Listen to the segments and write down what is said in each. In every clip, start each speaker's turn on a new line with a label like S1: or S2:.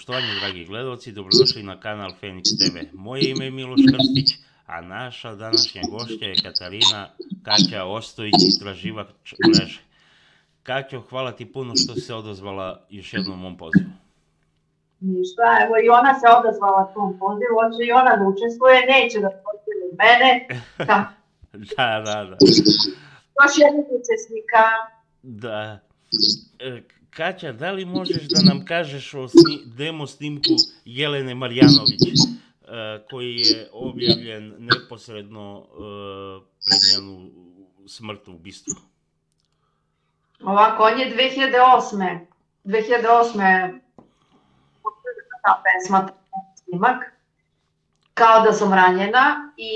S1: Poštovanje, dragi gledalci, dobrodošli na kanal Fenix TV. Moje ime je Miloš Krstić, a naša današnja gošća je Katarina Kaća Ostojić, istraživač mreže. Kaćo, hvala ti puno što se odazvala još jednom mom pozivu.
S2: Ništa, evo i ona se odazvala tom pozivu, hoće i ona da učestvuje, neće da pozdravlja mene. Da.
S1: da, da, da.
S2: Još jednog učesnika.
S1: Da. Kaća, da li možeš da nam kažeš o sni, demo snimku Jelene Marjanović, e, koji je objavljen neposredno e, pred njenu smrt u bistvu?
S2: Ovako, on je 2008. 2008. ta pesma, snimak, kao da sam ranjena i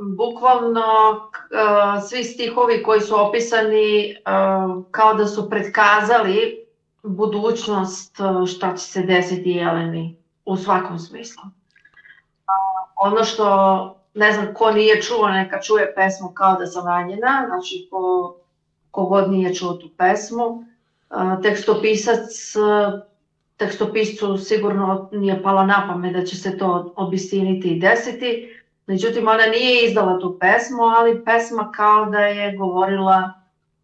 S2: bukvalno uh, svi stihovi koji su opisani uh, kao da su predkazali budućnost uh, šta će se desiti Jeleni u svakom smislu. Ono što ne znam ko nije čuo, neka čuje pesmu kao da sam ranjena, znači ko, ko god nije čuo tu pesmu. Tekstopisac, tekstopiscu sigurno nije palo na pamet da će se to obistiniti i desiti Međutim, ona nije izdala tu pesmu, ali pesma kao da je govorila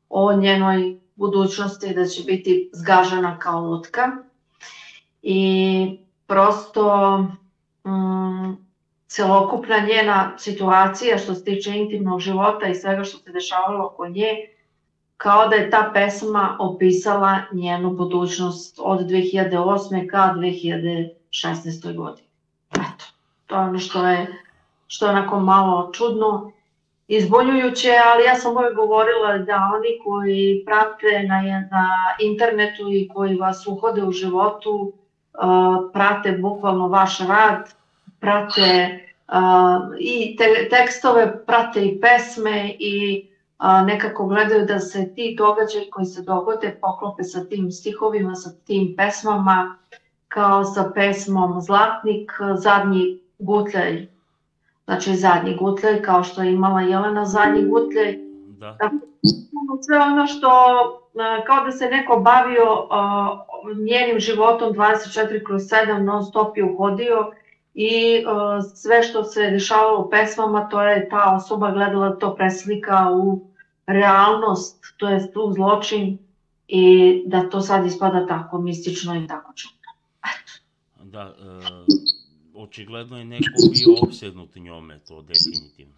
S2: o njenoj budućnosti, da će biti zgažena kao lutka. I prosto mm, celokupna njena situacija što se tiče intimnog života i svega što se dešavalo oko nje, kao da je ta pesma opisala njenu budućnost od 2008. ka 2016. godine. Eto, to je ono što je što je onako malo čudno, izbonjujuće, ali ja sam uvijek govorila da oni koji prate na, na internetu i koji vas uhode u životu, uh, prate bukvalno vaš rad, prate uh, i te, tekstove, prate i pesme i uh, nekako gledaju da se ti događaji koji se dogode poklope sa tim stihovima, sa tim pesmama, kao sa pesmom Zlatnik, zadnji gutlej znači zadnji gutlej, kao što je imala Jelena zadnji gutlej. Da. Tako, sve ono što, e, kao da se neko bavio uh, njenim životom 24 kroz 7, non stop je uhodio i uh, sve što se dešavalo u pesmama, to je ta osoba gledala to preslika u realnost, to je u zločin i da to sad ispada tako mistično i tako čudno.
S1: Da, uh očigledno je neko bio opsednut njome, to definitivno.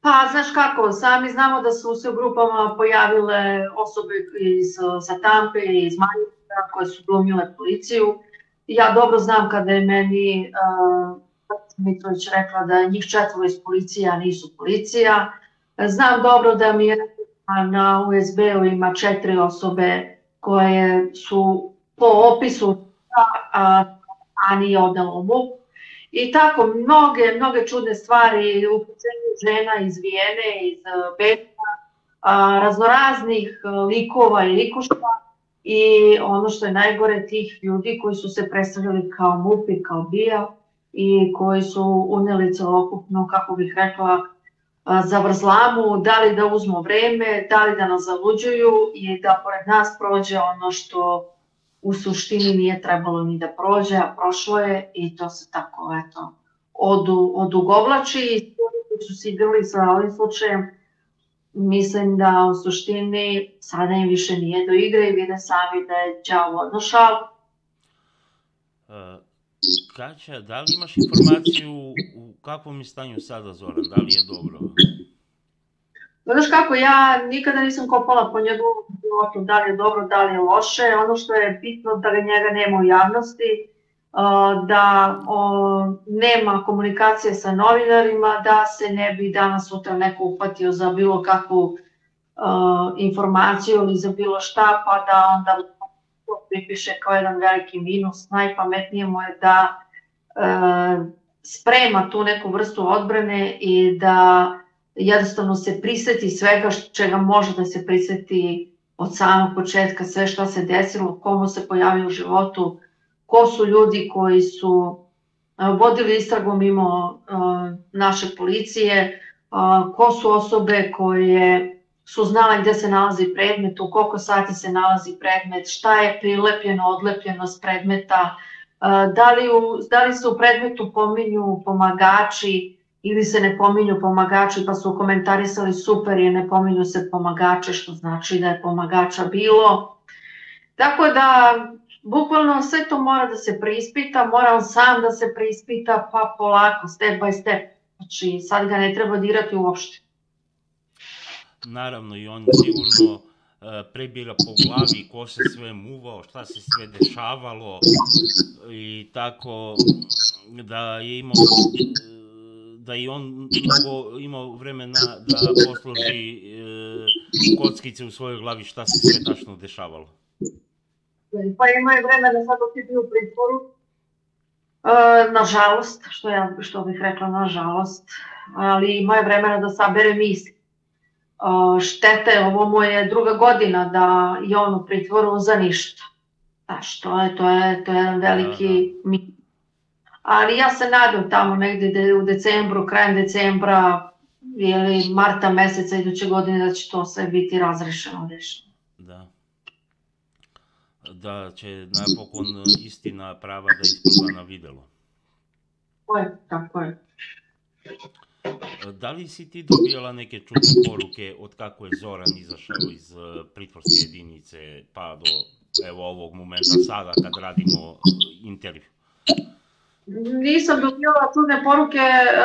S2: Pa, znaš kako, sami znamo da su se u grupama pojavile osobe iz Satampe i iz Manjika koje su glumile policiju. Ja dobro znam kada je meni uh, Mitrović rekla da njih četvoro iz policije, a nisu policija. Znam dobro da mi je na USB-u ima četiri osobe koje su po opisu a, a nije odalo MUP. I tako, mnoge, mnoge čudne stvari, upućenje žena iz Vijene, iz e, Beča, raznoraznih e, likova i likoštva i ono što je najgore tih ljudi koji su se predstavljali kao MUP i kao BIA i koji su uneli celokupno, kako bih rekla, zavrzlamu, da li da uzmu vreme, da li da nas zaluđuju i da pored nas prođe ono što u suštini nije trebalo ni da prođe, a prošlo je i to se tako, eto, odu, odugovlači i koji su se igrali sa ovim slučajem, mislim da u suštini sada im više nije do igre i vide sami da je đavo odnošao.
S1: Uh, Kaća, da li imaš informaciju u kakvom je stanju sada Zoran? Da li je dobro?
S2: Znaš kako, ja nikada nisam kopala po njegovom životu, da li je dobro, da li je loše. Ono što je bitno da ga njega nema u javnosti, da nema komunikacije sa novinarima, da se ne bi danas sutra neko uhvatio za bilo kakvu informaciju ili za bilo šta, pa da onda to pripiše kao jedan veliki minus. Najpametnije mu je da sprema tu neku vrstu odbrane i da jednostavno se priseti svega čega može da se priseti od samog početka, sve što se desilo, komu se pojavio u životu, ko su ljudi koji su vodili istragu mimo naše policije, ko su osobe koje su znale gde se nalazi predmet, u koliko sati se nalazi predmet, šta je prilepljeno, odlepljeno s predmeta, da li, u, da li se u predmetu pominju pomagači ili se ne pominju pomagači pa su komentarisali super je ne pominju se pomagače što znači da je pomagača bilo. Tako da bukvalno sve to mora da se preispita, mora on sam da se preispita pa polako, step by step. Znači sad ga ne treba dirati uopšte.
S1: Naravno i on sigurno E, prebira po glavi ko se sve muvao, šta se sve dešavalo i tako da je imao da i on mnogo imao vremena da posloži e, kockice u svojoj glavi šta se sve tačno dešavalo.
S2: Pa imao je vremena sad dok je bio u pritvoru. E, nažalost, što, ja, što bih rekla nažalost, ali imao je vremena da sabere misli štete, ovo mu je druga godina da je on u pritvoru za ništa. Znaš, to je, to je, to je jedan veliki da, da. Ali ja se nadam tamo negde u decembru, krajem decembra ili marta meseca iduće godine da će to sve biti razrešeno, rešeno.
S1: Da. Da će napokon istina prava da ispliva na videlo.
S2: Tako je, tako je.
S1: Da li si ti dobijala neke čudne poruke od kako je Zoran izašao iz e, pritvorske jedinice pa do evo ovog momenta sada kad radimo intervju?
S2: Nisam dobijala čudne poruke, e,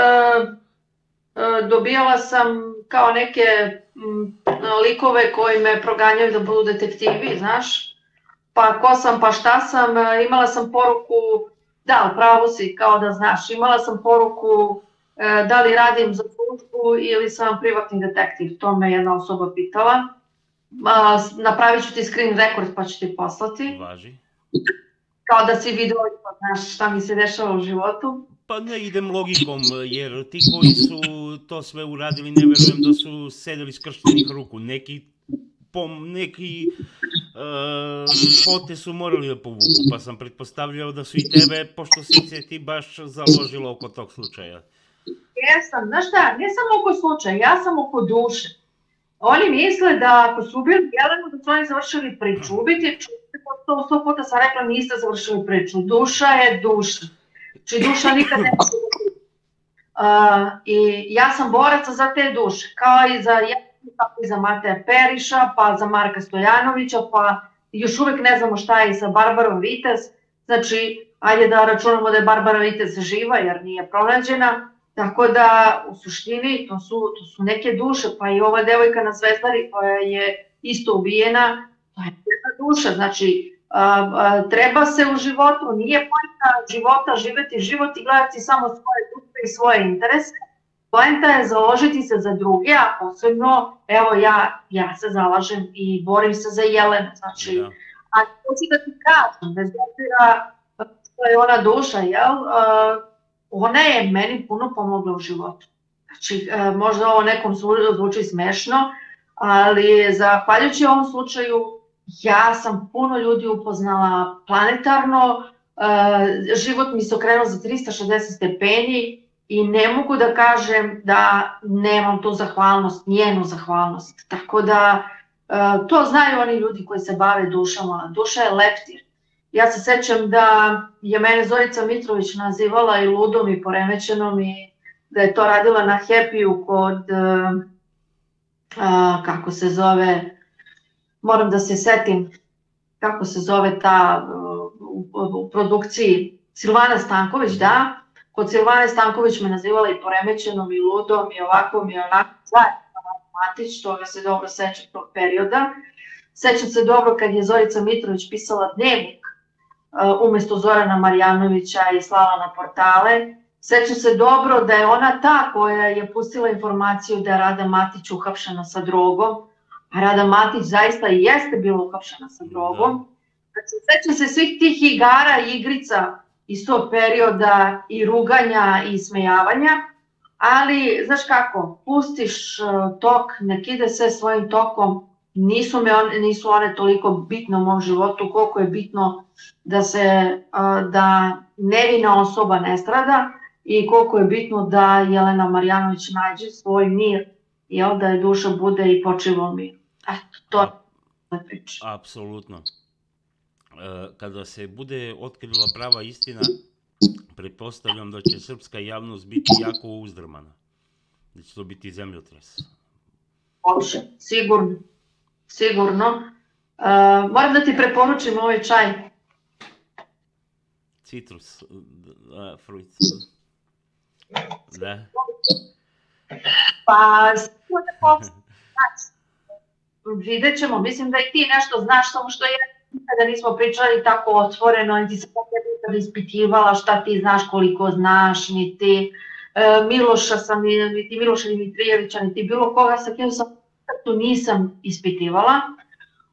S2: e, dobijala sam kao neke likove koji me proganjaju da budu detektivi, znaš, pa ko sam, pa šta sam, imala sam poruku, da, pravo si, kao da znaš, imala sam poruku E, da li radim za službu ili sam privatni detektiv, to me jedna osoba pitala. Napravit ću ti screen record pa ću ti poslati.
S1: Važi.
S2: Kao da si vidio znaš šta mi se dešava u životu.
S1: Pa ne idem logikom, jer ti koji su to sve uradili, ne verujem da su sedeli skrštenih ruku. Neki pom, neki uh, pote su morali da povuku, pa sam pretpostavljao da su i tebe, pošto si se ti baš založila oko tog slučaja.
S2: Jesam, znaš šta, ne samo oko slučaja, ja sam oko duše. Oni misle da ako su ubili Jelenu, da su oni završili priču. Ubiti čuti, to sto puta sam rekla, niste završili priču. Duša je duša. Znači duša nikad ne Uh, I ja sam boraca za te duše, kao i za Jelenu, tako i za Mateja Periša, pa za Marka Stojanovića, pa još uvek ne znamo šta je i sa Barbarom Vitez. Znači, ajde da računamo da je Barbara Vitez živa jer nije pronađena, Tako da, u suštini, to su, to su neke duše, pa i ova devojka na Zvezdari koja je isto ubijena, to je duša, znači a, a, treba se u životu, nije pojenta života živeti život i gledati samo svoje duše i svoje interese, Poenta je založiti se za druge, a posebno, evo ja, ja se zalažem i borim se za Jelenu, znači, da. a hoću da ti kažem, bez obzira što je ona duša, jel, uh, ona je meni puno pomogla u životu. Znači, e, možda ovo nekom zvuči smešno, ali zahvaljujući ovom slučaju ja sam puno ljudi upoznala planetarno, e, život mi se okrenuo za 360 stepeni i ne mogu da kažem da nemam tu zahvalnost, njenu zahvalnost. Tako da e, to znaju oni ljudi koji se bave dušama. Duša je leptir. Ja se sećam da je mene Zorica Mitrović nazivala i ludom i poremećenom i da je to radila na Happy-u kod, a, kako se zove, moram da se setim kako se zove ta u, produkciji Silvana Stanković, da, kod Silvane Stanković me nazivala i poremećenom i ludom i ovakvom i onako, zajedno Matić, toga se dobro sećam tog perioda. Sećam se dobro kad je Zorica Mitrović pisala dnevnik Uh, umesto Zorana Marjanovića i slala na portale. Sećam se dobro da je ona ta koja je pustila informaciju da je Rada Matić uhapšena sa drogom, Rada Matić zaista i jeste bila uhapšena sa drogom. Da. Znači, sećam se svih tih igara i igrica iz tog perioda i ruganja i smejavanja, ali, znaš kako, pustiš uh, tok, nek ide sve svojim tokom, nisu, me on, nisu one toliko bitne u mom životu koliko je bitno da se da nevina osoba ne strada i koliko je bitno da Jelena Marjanović nađe svoj mir jel, da je duša bude i počivo mi. Eto, to je priča.
S1: Apsolutno. E, kada se bude otkrila prava istina, pretpostavljam da će srpska javnost biti jako uzdrmana. Da će to biti zemljotres.
S2: Može, sigurno. Sigurno. Uh, moram da ti preporučim ovaj čaj.
S1: Citrus, uh, fruit. Da.
S2: Pa, znači, vidjet ćemo, mislim da i ti nešto znaš, samo što je nikada nismo pričali tako otvoreno, niti se nikada ispitivala šta ti znaš, koliko znaš, niti e, Miloša sam, niti Miloša Dimitrijevića, niti bilo koga sa kim sam tu nisam ispitivala.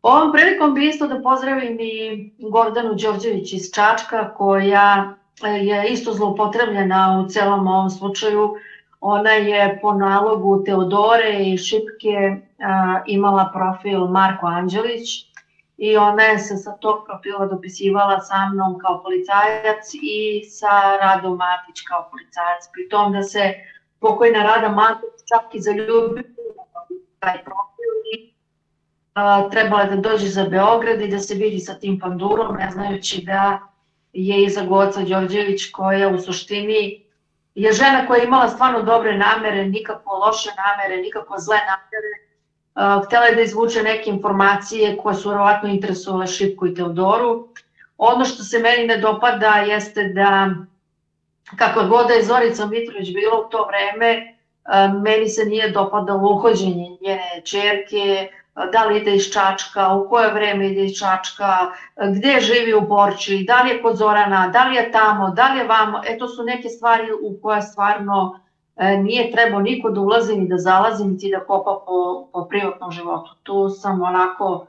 S2: Ovom prilikom bi isto da pozdravim i Gordanu Đorđević iz Čačka, koja je isto zloupotrebljena u celom ovom slučaju. Ona je po nalogu Teodore i Šipke a, imala profil Marko Anđelić i ona je se sa tog profila dopisivala sa mnom kao policajac i sa Radom Matić kao policajac. Pri tom da se pokojna Rada Matić čak i zaljubila taj profil i a, trebala da dođe za Beograd i da se vidi sa tim pandurom, ne znajući da je iza Goca Đorđević koja u suštini je žena koja je imala stvarno dobre namere, nikako loše namere, nikako zle namere. Uh, htela je da izvuče neke informacije koje su verovatno interesovale Šipku i Teodoru. Ono što se meni ne dopada jeste da kakva god da je Zorica Mitrović bila u to vreme, uh, meni se nije dopadalo uhođenje njene čerke, da li ide iz Čačka, u koje vreme ide iz Čačka, gde živi u Borči, da li je kod Zorana, da li je tamo, da li je vamo, e to su neke stvari u koje stvarno e, nije trebao niko da ulazi ni da zalazi, niti da kopa po, po privatnom životu. Tu sam onako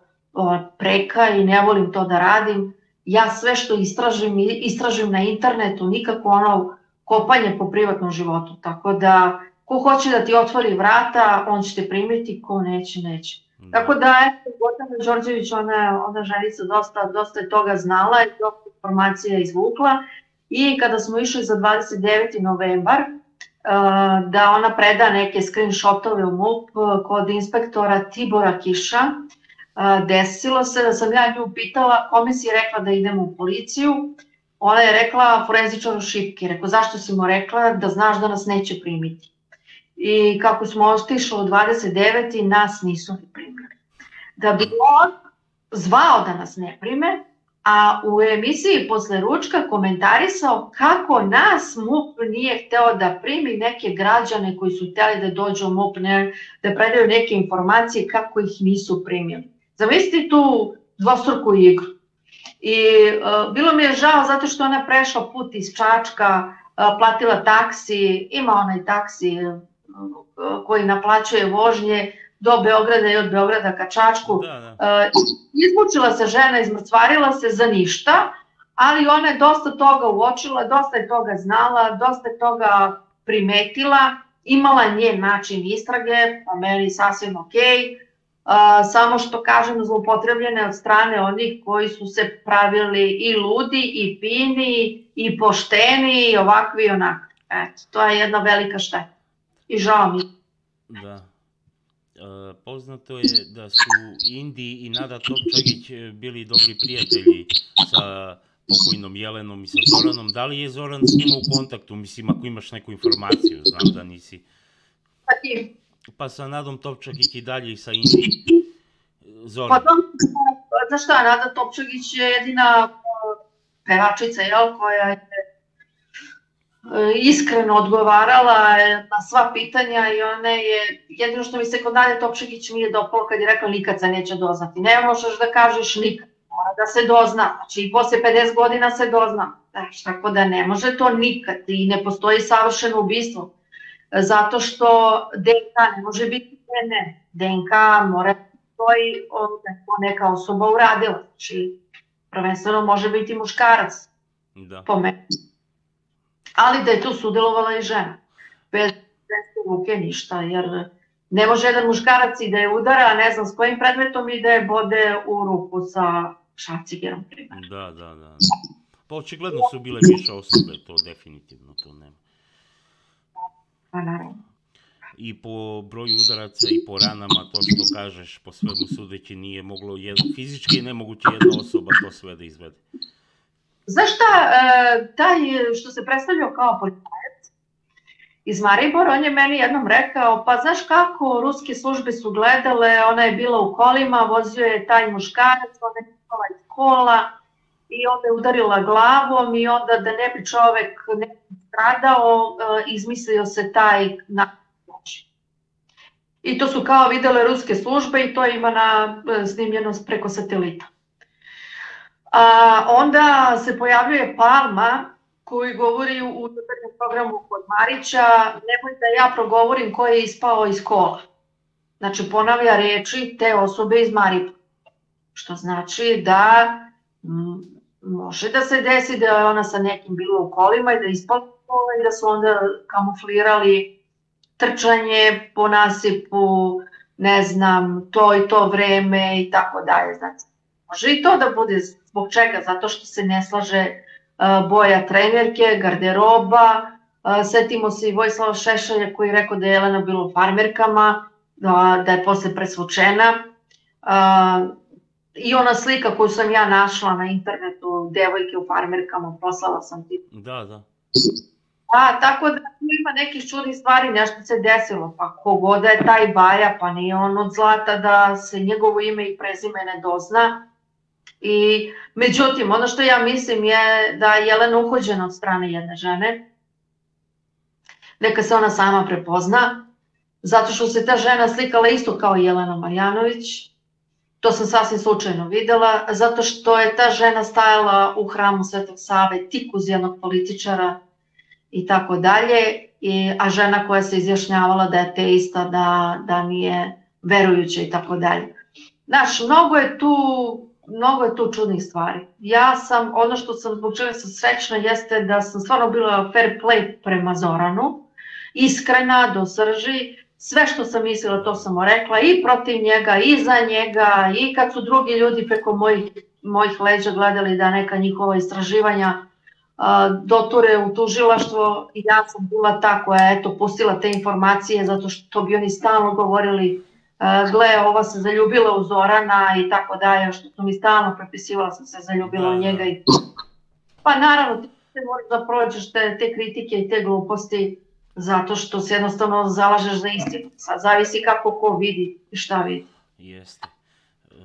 S2: preka i ne volim to da radim. Ja sve što istražim, istražim na internetu, nikako ono kopanje po privatnom životu. Tako da, ko hoće da ti otvori vrata, on će te primiti, ko neće, neće. Da. Tako da, eto, Gotana Đorđević, ona, ona ženica dosta, dosta je toga znala i dosta informacija izvukla i kada smo išli za 29. novembar, uh, da ona preda neke screenshotove u MUP uh, kod inspektora Tibora Kiša, uh, desilo se da sam ja nju pitala kome si rekla da idemo u policiju, ona je rekla forenzičaru Šipki, rekao zašto si mu rekla da znaš da nas neće primiti i kako smo ostišli u 29. nas nisu ni primili. Da bi on zvao da nas ne prime, a u emisiji posle ručka komentarisao kako nas MUP nije hteo da primi neke građane koji su hteli da dođu u MUP, ne, da predaju neke informacije kako ih nisu primili. Zamislite tu dvostruku igru. I uh, bilo mi je žao zato što ona prešla put iz Čačka, uh, platila taksi, ima onaj taksi koji naplaćuje vožnje do Beograda i od Beograda ka Čačku. Da, da. E, izmučila se žena, izmrcvarila se za ništa, ali ona je dosta toga uočila, dosta je toga znala, dosta je toga primetila, imala njen način istrage, po meni sasvim okej, Uh, samo što kažem zlopotrebljene od strane onih koji su se pravili i ludi i fini i pošteni i ovakvi i onakvi. Eto, to je jedna velika šteta i žao mi.
S1: Da. E, poznato je da su Indi i Nada Topčagić e, bili dobri prijatelji sa pokojnom Jelenom i sa Zoranom. Da li je Zoran s njima u kontaktu? Mislim, ako imaš neku informaciju, znam da nisi.
S2: Pa ti?
S1: Pa sa Nadom Topčagić i dalje i sa Indi.
S2: Zoran. Pa to, znaš šta, Nada Topčagić je jedina pevačica, jel, koja je E, iskreno odgovarala na sva pitanja i ona je, jedino što mi se kod Nade Topšegić nije dopalo kad je rekla nikad se neće doznati. Ne možeš da kažeš nikad, mora da se dozna, znači i posle 50 godina se dozna. Znači, tako da ne može to nikad i ne postoji savršeno ubistvo. Zato što DNK ne može biti ne, DNK mora da postoji neka osoba uradila. Znači, prvenstveno može biti muškarac. Da. Po meni ali da je tu sudelovala i žena. Bez ruke ništa, jer ne može jedan muškarac i da je udara, ne znam s kojim predmetom i da je bode u ruku sa šacigerom, primjer.
S1: Da, da, da. Pa očigledno su bile više osobe, to definitivno, to nema.
S2: Pa naravno.
S1: i po broju udaraca i po ranama, to što kažeš, po svemu sudeći nije moglo, jedno, fizički je nemoguće jedna osoba to sve da izvede.
S2: Znaš šta, e, taj što se predstavljao kao policajac iz Maribora, on je meni jednom rekao, pa znaš kako ruske službe su gledale, ona je bila u kolima, vozio je taj muškarac, ona je bila iz kola i onda je udarila glavom i onda da ne bi čovek ne bi stradao, e, izmislio se taj način. I to su kao videle ruske službe i to ima na e, snimljenost preko satelita. A, onda se pojavljuje Palma koji govori u jutarnjem programu kod Marića, nemoj da ja progovorim ko je ispao iz kola. Znači ponavlja reči te osobe iz Maripa. Što znači da m, može da se desi da je ona sa nekim bila u kolima i da ispala kola i da su onda kamuflirali trčanje po nasipu, ne znam, to i to vreme i tako dalje. Znači, može i to da bude Zbog čega? Zato što se ne slaže boja trenerke, garderoba, setimo se i Vojslava Šešelja koji je rekao da je Jelena bila u farmerkama, da, da je posle presvučena. I ona slika koju sam ja našla na internetu, devojke u farmerkama, poslala sam ti.
S1: Da, da.
S2: A, tako da ima nekih čudnih stvari, nešto se desilo, pa kogoda je taj Baja, pa nije on od zlata da se njegovo ime i prezime ne dozna, I međutim, ono što ja mislim je da je Jelena uhođena od strane jedne žene, neka se ona sama prepozna, zato što se ta žena slikala isto kao Jelena Marjanović, to sam sasvim slučajno videla, zato što je ta žena stajala u hramu Svetog Save tik uz jednog političara i tako dalje, a žena koja se izjašnjavala da je teista, da, da nije verujuća i tako dalje. Znaš, mnogo je tu mnogo je tu čudnih stvari. Ja sam, ono što sam zbog čega sam srećna jeste da sam stvarno bila fair play prema Zoranu, iskrena do srži, sve što sam mislila to sam rekla i protiv njega i za njega i kad su drugi ljudi preko mojih, mojih leđa gledali da neka njihova istraživanja doture u tužilaštvo i ja sam bila ta koja eto pustila te informacije zato što bi oni stalno govorili gle, ova se zaljubila u Zorana i tako dalje, što su mi stalno prepisivala sam se zaljubila da, u njega. Da. I... Pa naravno, ti se moraš da prođeš te, te kritike i te gluposti, zato što se jednostavno zalažeš za istinu. Sad zavisi kako ko vidi i šta vidi.
S1: Jeste. Uh,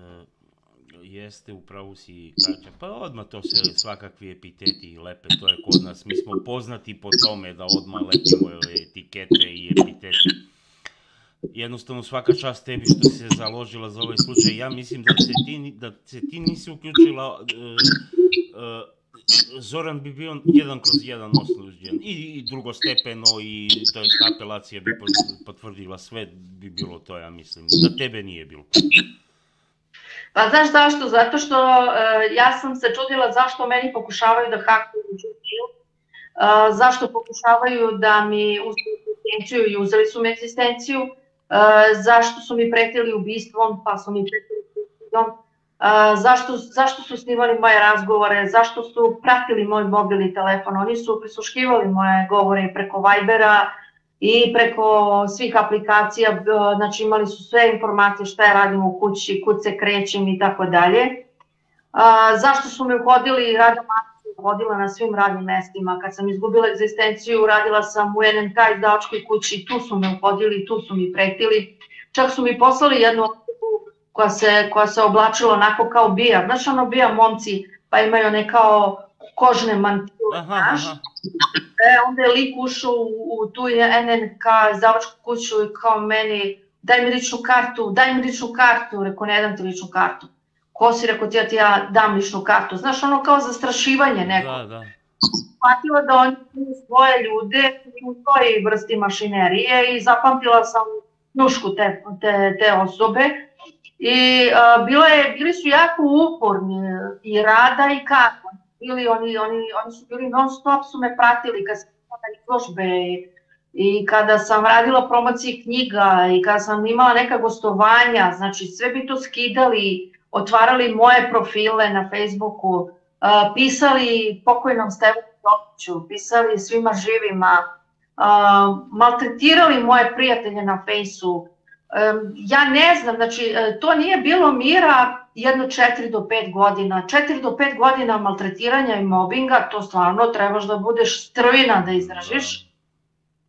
S1: jeste, upravo si Kača. Pa odmah to se svakakvi epiteti lepe, to je kod nas. Mi smo poznati po tome da odmah lepimo etikete i epitete jednostavno svaka čast tebi što se založila za ovaj slučaj. Ja mislim da se ti, da se ti nisi uključila, uh, uh, Zoran bi bio jedan kroz jedan oslužđen i, i drugostepeno i to je apelacija bi potvrdila sve bi bilo to ja mislim. Da tebe nije bilo.
S2: Pa znaš zašto? Zato što uh, ja sam se čudila zašto meni pokušavaju da hakuju uh, zašto pokušavaju da mi uzeli egzistenciju i uzeli su mi egzistenciju, zašto su mi pretili ubistvom, pa su mi pretili ubistvom, zašto, zašto su snimali moje razgovore, zašto su pratili moj mobilni telefon, oni su prisluškivali moje govore preko Vibera i preko svih aplikacija, znači imali su sve informacije šta ja radim u kući, kud se krećem i tako dalje. Zašto su me uhodili radom vodila na svim radnim mestima. Kad sam izgubila egzistenciju, radila sam u NNK izdavačkoj kući, tu su me uhodili, tu su mi pretili. Čak su mi poslali jednu osobu koja se, koja se oblačila onako kao bija. Znaš ono bija momci, pa imaju one kao kožne mantile, znaš? E, onda je lik ušao u, u tu NNK izdavačku kuću i kao meni, daj mi ličnu kartu, daj mi ličnu kartu, reko ne dam ti ličnu kartu ko si rekao ti ja ti ja dam ličnu kartu, znaš ono kao zastrašivanje neko. Da, da. Shvatila da oni imaju svoje ljude u toj vrsti mašinerije i zapamtila sam nušku te, te, te osobe i a, bilo je, bili su jako uporni i rada i kako. Bili oni, oni, oni su bili non stop su me pratili kad sam na izložbe i kada sam radila promocije knjiga i kada sam imala neka gostovanja, znači sve bi to skidali, otvarali moje profile na Facebooku, pisali pokojnom Stevu Topiću, pisali svima živima, maltretirali moje prijatelje na fejsu. Ja ne znam, znači e, to nije bilo mira jedno 4 do 5 godina. 4 do 5 godina maltretiranja i mobinga, to stvarno trebaš da budeš strvina da izdržiš.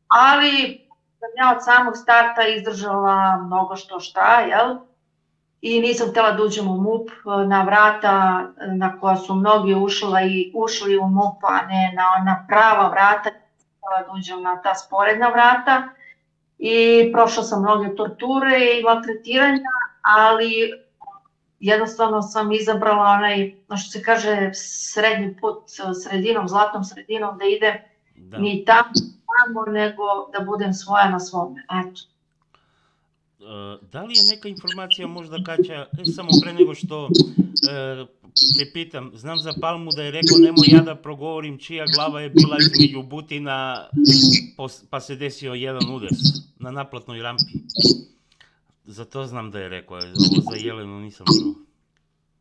S2: Ali sam ja od samog starta izdržala mnogo što šta, jel? I nisam htela da uđem u MUP na vrata na koja su mnogi ušla i ušli u MUP, a ne na ona prava vrata da uđem na ta sporedna vrata i prošla sam mnoge torture i maltretiranja, ali jednostavno sam izabrala onaj, no što se kaže, srednji put, sredinom, zlatnom sredinom, da idem da. ni tamo, tamo, nego da budem svoja na svome. Eto.
S1: E, da li je neka informacija možda Kaća, e, samo pre nego što e, te pitam, znam za Palmu da je rekao nemoj ja da progovorim čija glava je bila između Butina pa se desio jedan udes na naplatnoj rampi. Za to znam da je rekao, ovo za Jelenu nisam čuo.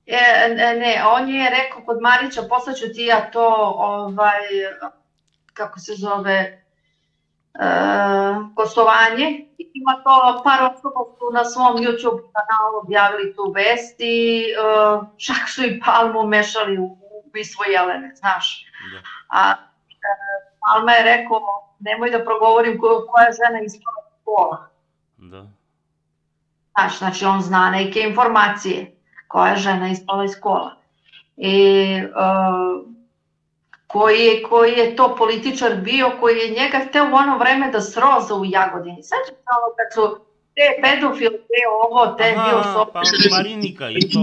S2: E, ne, on je rekao kod Marića, poslaću ti ja to, ovaj, kako se zove, uh, gostovanje. Ima to par osoba su na svom YouTube kanalu objavili tu vest i uh, čak su i Palmu mešali u ubistvo Jelene, znaš. Da. A uh, Palma je rekao, nemoj da progovorim ko, koja žena iz pola. Da. Znaš, znači on zna neke informacije koja žena ispala iz kola. I uh, koji je, koji je to političar bio, koji je njega hteo u ono vreme da sroza u Jagodini. Sad će ono kad su te pedofil, te ovo, te Aha, bio
S1: so... pa Marinika i to.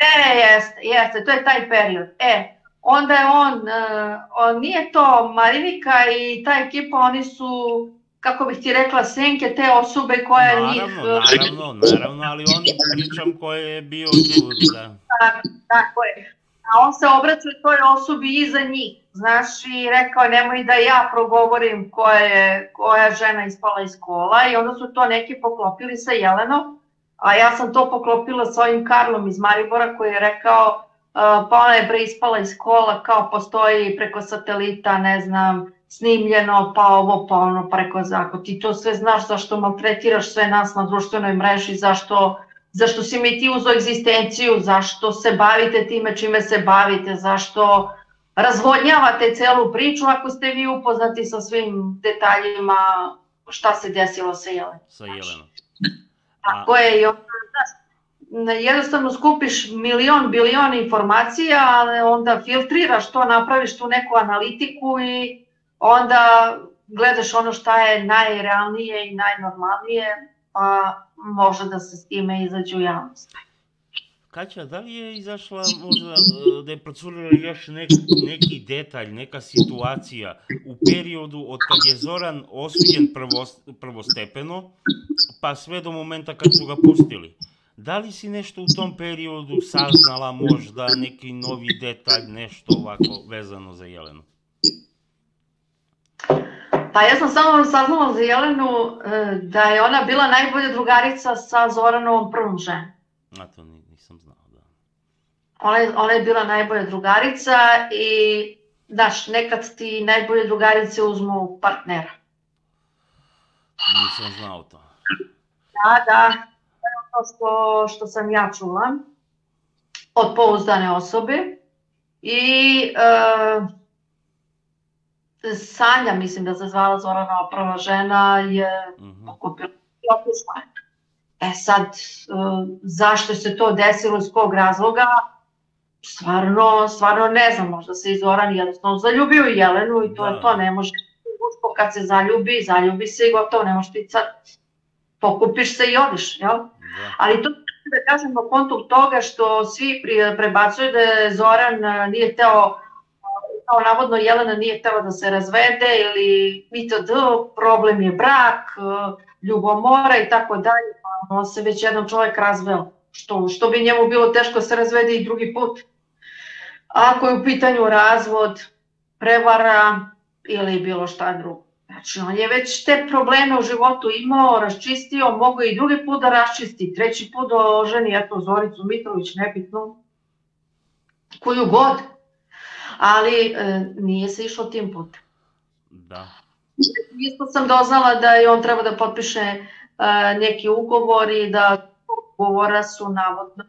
S2: E, jeste, jeste, to je taj period. E, onda je on, uh, on, nije to Marinika i ta ekipa, oni su kako bih ti rekla, senke te osobe koja naravno, njih...
S1: Naravno, naravno, ali on pričam ko je bio tu, da.
S2: Tako, tako je a on se obraća toj osobi iza njih, znaš, i rekao je nemoj da ja progovorim koja je, koja žena ispala iz kola i onda su to neki poklopili sa Jelenom, a ja sam to poklopila sa ovim Karlom iz Maribora koji je rekao uh, pa ona je bre ispala iz kola, kao postoji preko satelita, ne znam, snimljeno, pa ovo, pa ono, preko zako. Ti to sve znaš zašto maltretiraš sve nas na društvenoj mreži, zašto zašto si mi ti uzo egzistenciju, zašto se bavite time čime se bavite, zašto razvodnjavate celu priču ako ste vi upoznati sa svim detaljima šta se desilo sa Jelenom.
S1: Sa Jelenom.
S2: Tako je, i onda, znaš, jednostavno skupiš milion, bilion informacija, ali onda filtriraš to, napraviš tu neku analitiku i onda gledaš ono šta je najrealnije i najnormalnije, pa može da se s time izađe u javnost.
S1: Kaća, da li je izašla možda e, da je procurila još nek, neki detalj, neka situacija u periodu od kad je Zoran osuđen prvo, prvostepeno, pa sve do momenta kad su ga pustili? Da li si nešto u tom periodu saznala možda neki novi detalj, nešto ovako vezano za Jelenu?
S2: Pa ja sam samo saznala za Jelenu e, da je ona bila najbolja drugarica sa Zoranovom prvom ženom.
S1: A to nisam znao, da.
S2: Ona je, ona je bila najbolja drugarica i, daš, nekad ti najbolje drugarice uzmu partnera.
S1: Nisam znao to.
S2: Da, da. To što, što sam ja čula od pouzdane osobe. I uh, Sanja, mislim da se zvala Zorana prva žena, je mhm. okupila i otišla. E sad, uh, zašto se to desilo, iz kog razloga, stvarno, stvarno ne znam, možda se i Zoran jednostavno zaljubio u Jelenu i to da. je to, ne može, kad se zaljubi, zaljubi se i gotovo, ne možeš ti sad, pokupiš se i odiš, jel? Da. Ali to da kažem po kontu toga što svi prebacuju da je Zoran uh, nije teo kao navodno Jelena nije htela da se razvede ili itd, problem je brak, ljubomora i tako dalje, pa on se već jednom čovjek razveo, što, što bi njemu bilo teško da se razvede i drugi put. Ako je u pitanju razvod, prevara ili bilo šta drugo. Znači, on je već te probleme u životu imao, raščistio, mogo i drugi put da raščisti, treći put da ženi, eto, Zoricu Mitrović, nebitno, koju god, ali e, nije se išlo tim putem.
S1: Da.
S2: isto sam doznala da je on treba da potpiše uh, neki ugovor i da ugovora su navodno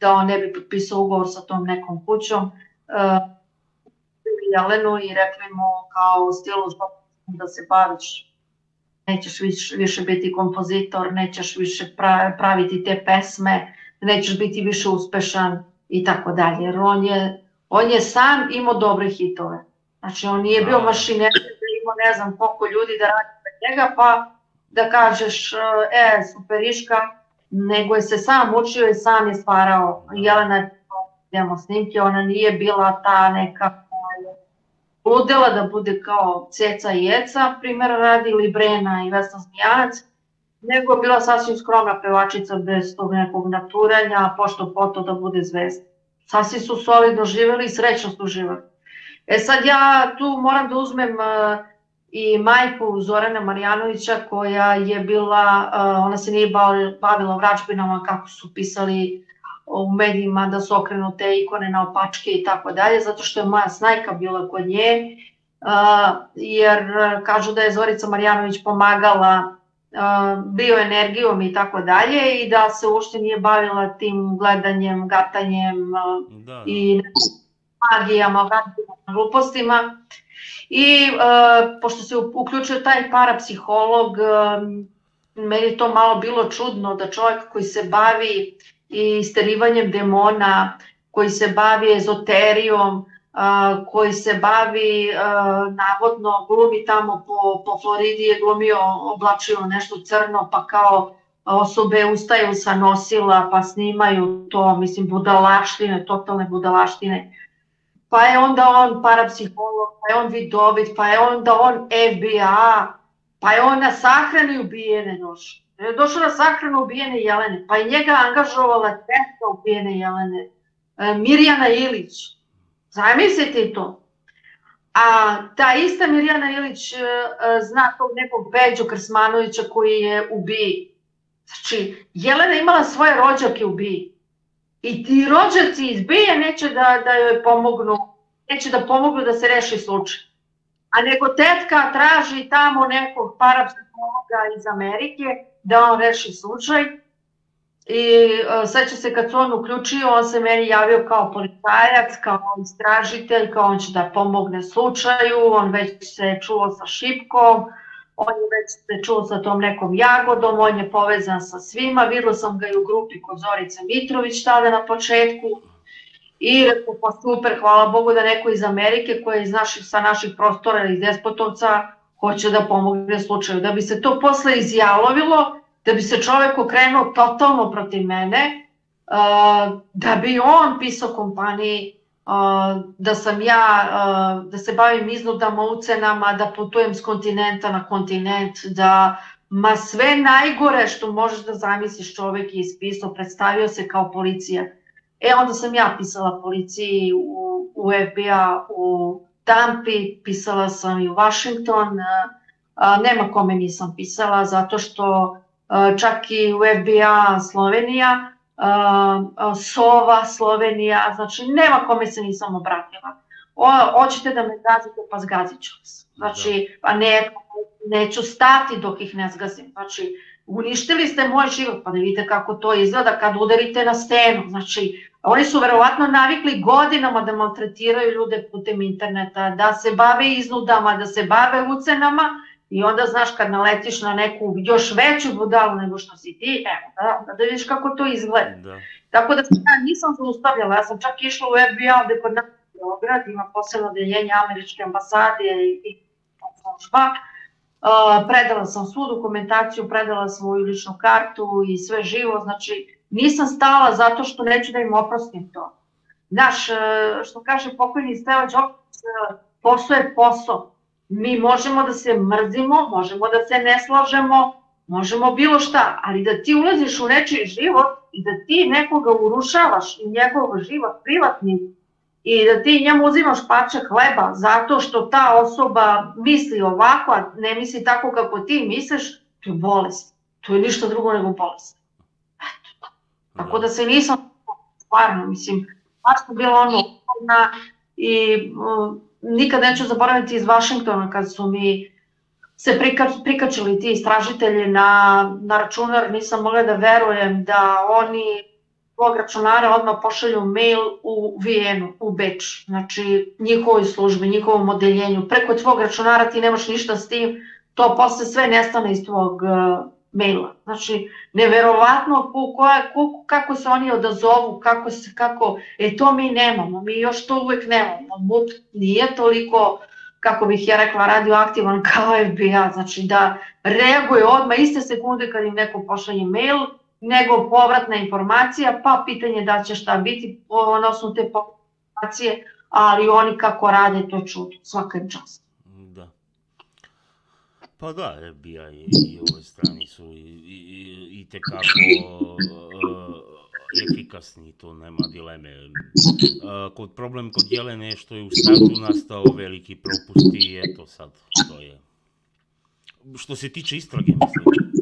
S2: da on ne bi potpisao ugovor sa tom nekom kućom uh, Jelenu i rekli mu kao u stilu da se baviš nećeš više, više biti kompozitor, nećeš više praviti te pesme, nećeš biti više uspešan i tako dalje. Jer on je, on je sam imao dobre hitove. Znači on nije bio mašiner da imao ne znam koliko ljudi da radi za njega pa da kažeš e superiška, nego je se sam učio i sam je stvarao. Jelena demo snimke, ona nije bila ta neka ludela da bude kao Ceca i Jeca, primjer radi ili Brena i Vesna Zmijanac, nego je bila sasvim skromna pevačica bez tog nekog naturanja, pošto poto da bude zvezda. Sasvim su solidno živeli i srećno su živeli. E sad ja tu moram da uzmem uh, i majku Zorana Marjanovića koja je bila, uh, ona se nije bavila vračbinama kako su pisali u medijima da su okrenute ikone na opačke i tako dalje, zato što je moja snajka bila kod nje, uh, jer kažu da je Zorica Marjanović pomagala bioenergijom i tako dalje i da se uopšte nije bavila tim gledanjem, gatanjem uh, da, i magijama, glupostima. I uh, pošto se uključio taj parapsiholog, uh, meni to malo bilo čudno da čovjek koji se bavi i isterivanjem demona, koji se bavi ezoterijom, a, koji se bavi navodno glumi tamo po, po Floridi je glumio, oblačio nešto crno pa kao osobe ustaju sa nosila pa snimaju to, mislim budalaštine, totalne budalaštine. Pa je onda on parapsiholog, pa je on vidovit, pa je onda on FBI, pa je on na sahrani ubijene noše je došao na sahranu ubijene Jelene, pa i njega angažovala tetka ubijene Jelene, e, Mirjana Ilić. Zamislite to. A ta ista Mirjana Ilić e, zna tog nekog Beđu Krsmanovića koji je ubiji. Znači, Jelena imala svoje rođake u biji. I ti rođaci iz bije neće da, da joj pomognu, neće da pomognu da se reši slučaj. A nego tetka traži tamo nekog parapsihologa iz Amerike da on reši slučaj i uh, seća se kad se on uključio, on se meni javio kao policajac, kao istražitelj, kao on će da pomogne slučaju, on već se čuo sa šipkom, on je već se čuo sa tom nekom jagodom, on je povezan sa svima, videla sam ga i u grupi kod Zorice Mitrović tada na početku, I rekao, pa super, hvala Bogu da neko iz Amerike koji je iz naših, sa naših prostora iz Despotovca hoće da pomogne slučaju. Da bi se to posle izjalovilo, da bi se čovek okrenuo totalno protiv mene, da bi on pisao kompaniji da sam ja, da se bavim iznudama, ucenama, da putujem s kontinenta na kontinent, da ma sve najgore što možeš da zamisliš čovek je ispisao, predstavio se kao policija. E onda sam ja pisala policiji u, u FBI, u Tampi, pisala sam i u Washington, nema kome nisam pisala, zato što čak i u FBI Slovenija, Sova Slovenija, znači nema kome se nisam obratila. O, hoćete da me zgazite, pa zgazit ću vas. Znači, pa ne, neću stati dok ih ne zgazim. Znači, uništili ste moj život, pa da vidite kako to izgleda kad udarite na stenu. Znači, Oni su verovatno navikli godinama da maltretiraju ljude putem interneta, da se bave iznudama, da se bave ucenama i onda znaš kad naletiš na neku još veću budalu nego što si ti, evo da, da vidiš kako to izgleda. Da. Tako da ja nisam zaustavljala, ja sam čak išla u FBI ovde kod nas u Beograd, ima posebno deljenje američke ambasade i, i služba. Uh, predala sam svu dokumentaciju, predala svoju ličnu kartu i sve živo, znači Nisam stala zato što neću da im oprostim to. Znaš, e, što kaže pokojni Steva Đoković, e, posao je posao. Mi možemo da se mrzimo, možemo da se ne slažemo, možemo bilo šta, ali da ti ulaziš u nečiji život i da ti nekoga urušavaš i njegov život privatni i da ti njemu uzimaš pačak hleba zato što ta osoba misli ovako, a ne misli tako kako ti misliš, to je bolest. To je ništa drugo nego bolest. Tako da se nisam, stvarno, mislim, baš sam bila ono na, i nikad neću zaboraviti iz Vašingtona kad su mi se prikačili ti istražitelji na, na računar, nisam mogla da verujem da oni svog računara odmah pošalju mail u Vijenu, u Beč, znači njihovoj službi, njihovom odeljenju. Preko tvog računara ti nemaš ništa s tim, to posle sve nestane iz tvog maila. Znači, neverovatno ko, ko, kako se oni odazovu, kako se, kako, e to mi nemamo, mi još to uvek nemamo. MUP nije toliko, kako bih ja rekla, radioaktivan kao FBI, znači da reaguje odmah iste sekunde kad im neko pošalje mail, nego povratna informacija, pa pitanje da će šta biti na osnovu te informacije, ali oni kako rade to čudo, svaka im čast.
S1: Pa da, FBI i, i ove strani su i, i, i tekako uh, efikasni, to nema dileme. Uh, kod problem kod Jelene što je u startu nastao veliki propust i eto sad, to je. Što se tiče istrage, mislim.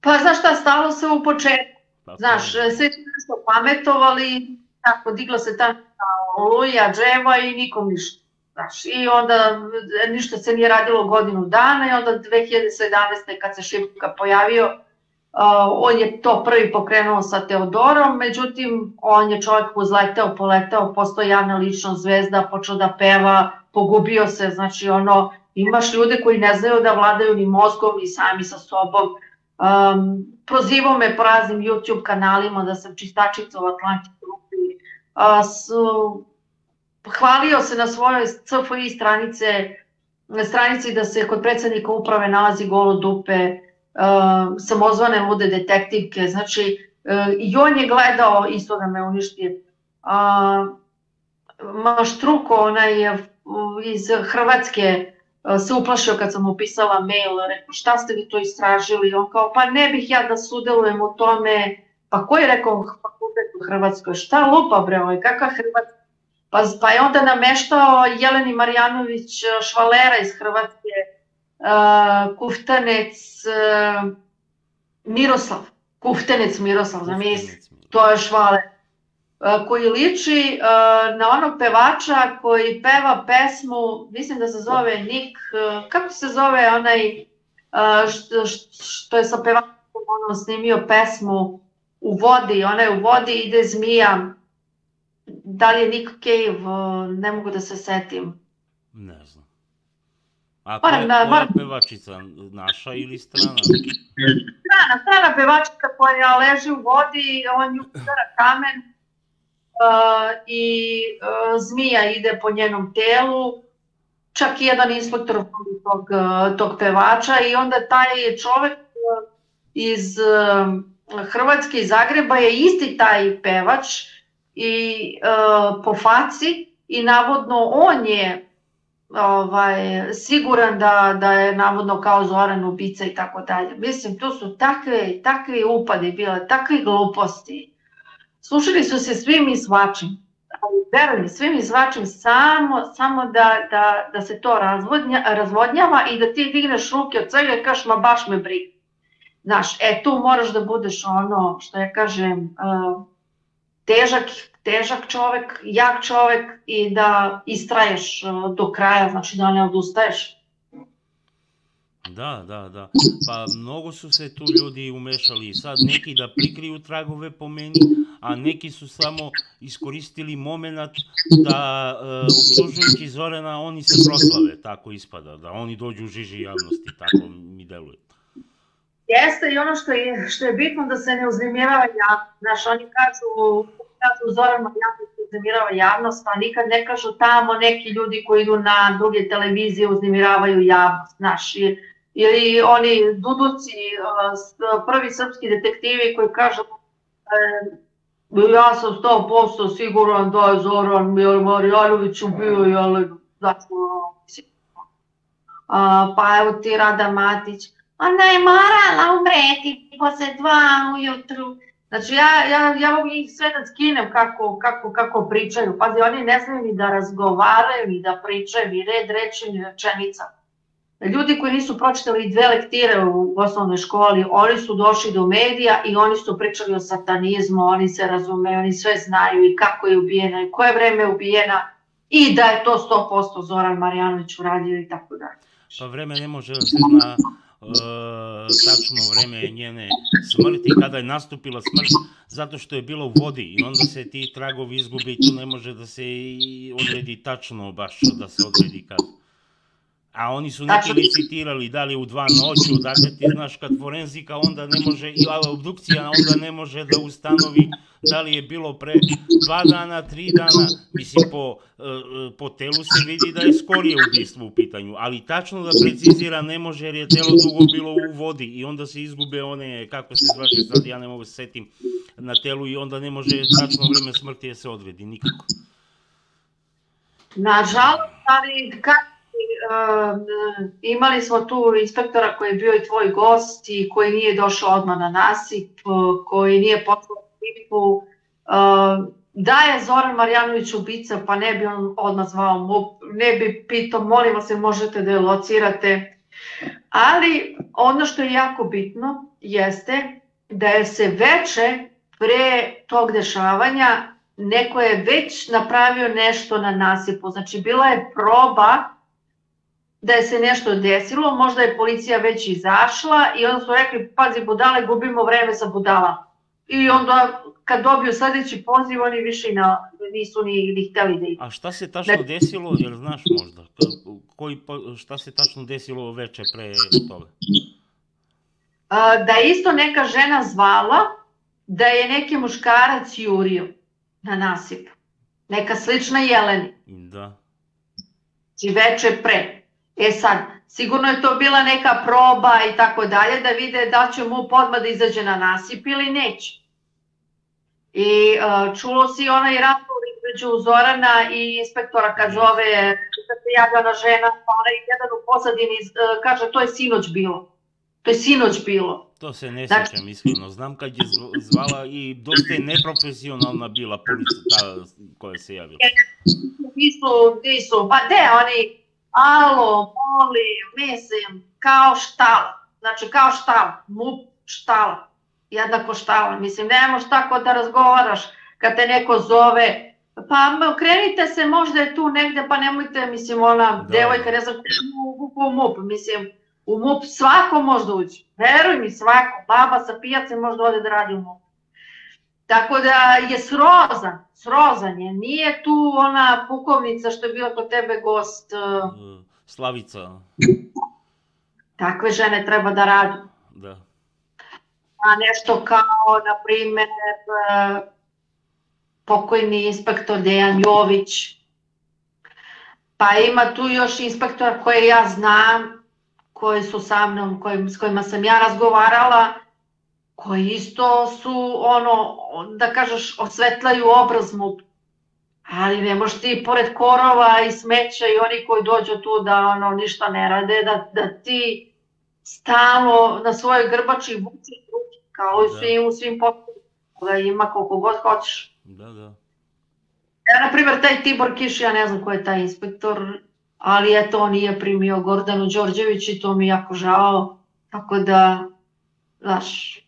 S2: Pa znaš šta, stalo se u početku. Pa, znaš, sve su nešto pametovali, tako, digla se ta oluja, džema i nikom ništa. Znaš, i onda ništa se nije radilo godinu dana i onda 2017. kad se Šipka pojavio, uh, on je to prvi pokrenuo sa Teodorom, međutim, on je čovjek uzleteo, poleteo, postao javna ličnost, zvezda, počeo da peva, pogubio se, znači ono, imaš ljude koji ne znaju da vladaju ni mozgom, ni sami sa sobom, Um, prozivao me po raznim YouTube kanalima da sam čistačica u Atlantic grupi. Uh, hvalio se na svojoj CFI stranice, stranici da se kod predsednika uprave nalazi golo dupe, uh, samozvane lude detektivke, znači uh, i on je gledao isto da me uništi. Uh, Maštruko, onaj iz Hrvatske, se uplašio kad sam upisala mail, rekao šta ste vi to istražili, on kao pa ne bih ja da sudelujem u tome, pa ko je rekao fakultet u Hrvatskoj, šta lupa bre ovaj, kakva Hrvatska, pa, pa je onda nameštao Jeleni Marjanović Švalera iz Hrvatske, uh, Kuftanec uh, Miroslav, Kuftanec Miroslav, zamisli, to je Švaler koji liči na onog pevača koji peva pesmu, mislim da se zove Nik, kako se zove onaj što, što je sa pevačom ono snimio pesmu u vodi, ona je u vodi ide zmija, da li je Nick Cave, ne mogu da se setim.
S1: Ne znam. A koja, moram, da, koja moram... pevačica, naša ili strana?
S2: Strana, strana pevačica koja leži u vodi, on ju udara kamen, i uh, zmija ide po njenom telu, čak i jedan inspektor tog, tog pevača i onda taj čovek iz Hrvatske i Zagreba je isti taj pevač i uh, po faci i navodno on je ovaj, siguran da, da je navodno kao Zoran ubica i tako dalje. Mislim, to su takve, takve upade bile, takve gluposti slušali su se svim i svačim. Ali veruj svim i svačim samo, samo da, da, da se to razvodnja, razvodnjava i da ti digneš ruke od svega i kažeš ma baš me briga. Znaš, e tu moraš da budeš ono, što ja kažem, uh, težak, težak čovek, jak čovek i da istraješ uh, do kraja, znači da ne odustaješ.
S1: Da, da, da. Pa mnogo su se tu ljudi umešali. Sad neki da prikriju tragove po meni, a neki su samo iskoristili moment da uh, obslužujući Zorana oni se proslave, tako ispada, da oni dođu u žiži javnosti, tako mi deluje.
S2: Jeste i ono što je, što je bitno da se ne uznemirava javnost. Znaš, oni kažu, kažu Zoran Marjanović uznemirava javnost, pa nikad ne kažu tamo neki ljudi koji idu na druge televizije uznemiravaju javnost. Znaš, i, ili oni duduci, prvi srpski detektivi koji kažu e, ja sam 100% siguran da je Zoran Marjanović ubio, ali znači, a, pa evo ti Rada Matić, ona je morala umreti posle dva ujutru. Znači ja, ja, ja ih sve da skinem kako, kako, kako pričaju. Pazi, oni ne znaju ni da razgovaraju, ni da pričaju, ni red reči, ni rečenica ljudi koji nisu pročitali dve lektire u osnovnoj školi, oni su došli do medija i oni su pričali o satanizmu, oni se razumeju, oni sve znaju i kako je ubijena i koje vreme je ubijena i da je to 100% Zoran Marjanović uradio i tako dalje.
S1: Pa vreme ne može da se zna tačno vreme njene smrti, kada je nastupila smrt, zato što je bila u vodi i onda se ti tragovi izgube i tu ne može da se odredi tačno baš da se odredi kada. A oni su neki licitirali da li u dva noću, dakle ti znaš kad forenzika onda ne može, i obdukcija onda ne može da ustanovi da li je bilo pre dva dana, tri dana, mislim po, e, e, po telu se vidi da je skorije ubistvo u pitanju, ali tačno da precizira ne može jer je telo dugo bilo u vodi i onda se izgube one, kako se zvaše sad, ja ne mogu se setim na telu i onda ne može tačno vreme smrti da se odredi, nikako.
S2: Nažalost, ali kako imali smo tu inspektora koji je bio i tvoj gost i koji nije došao odmah na nasip, koji nije poslao tipu. Uh, da je Zoran Marjanović ubica, pa ne bi on odmah zvao ne bi pitao, molimo se, možete da je locirate. Ali ono što je jako bitno jeste da je se veče pre tog dešavanja neko je već napravio nešto na nasipu. Znači, bila je proba da je se nešto desilo, možda je policija već izašla i onda su rekli, pazi budale, gubimo vreme za budala. I onda kad dobiju sledeći poziv, oni više na, nisu ni, ni hteli da idu.
S1: A šta se tačno desilo, jer znaš možda, koji, šta se tačno desilo veče pre toga?
S2: Da je isto neka žena zvala, da je neki muškarac jurio na nasip. Neka slična Jeleni.
S1: Da.
S2: Či znači veče pre. E sad, sigurno je to bila neka proba i tako dalje, da vide da će mu podma da izađe na nasip ili neće. I uh, čulo si onaj razgovor između Zorana i inspektora kad zove, kad se javljana žena, pa onaj jedan u pozadini uh, kaže to je sinoć bilo. To je sinoć bilo.
S1: To se ne znači, sećam iskreno. Znam kad je zvala i dosta je neprofesionalna bila policija ta koja se javila.
S2: Nisu, nisu, pa de, oni alo, molim, mislim, kao štala. Znači, kao štala, mup štala. Jednako štala. Mislim, ne možeš tako da razgovaraš kad te neko zove. Pa krenite se, možda je tu negde, pa nemojte, mislim, ona da. devojka, ne znam, u, u MUP, mislim, u MUP svako može da uđe. Veruj mi, svako. Baba sa pijace može da ode da radi u MUP. Tako da je srozan, srozan je. Nije tu ona pukovnica što je bila kod tebe gost. Uh,
S1: Slavica.
S2: Takve žene treba da radu.
S1: Da.
S2: A nešto kao, na primer, uh, pokojni inspektor Dejan Jović. Pa ima tu još inspektor koje ja znam, koji su sa mnom, kojim, s kojima sam ja razgovarala, koji isto su, ono, da kažeš, osvetlaju obraz mu, ali ne možeš ti pored korova i smeća i oni koji dođu tu da ono, ništa ne rade, da, da ti stalno na svojoj grbači vučiš ruke, kao i da. svim, u svim poslovima, da ima koliko god hoćeš.
S1: Da, da.
S2: Ja, na primjer, taj Tibor Kiš, ja ne znam ko je taj inspektor, ali eto, on nije primio Gordanu Đorđević i to mi jako žao, tako da, znaš,